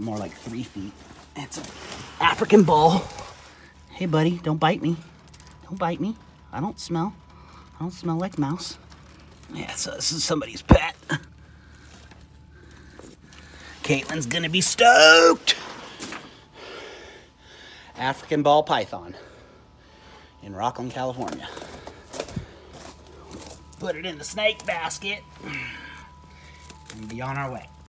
more like three feet. It's an African ball. Hey, buddy, don't bite me. Don't bite me. I don't smell. I don't smell like mouse. Yeah, so this is somebody's pet. Caitlin's gonna be stoked. African ball python in Rocklin, California. Put it in the snake basket and be on our way.